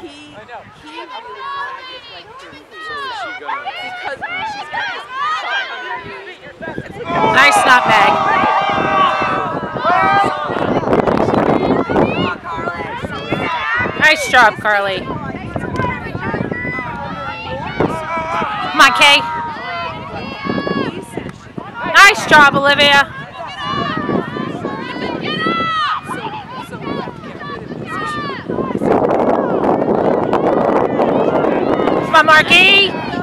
he, he really wanted nice snap, Meg. Nice job, Carly. Come on, Kay. Nice job, Olivia. Marquis!